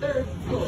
third floor.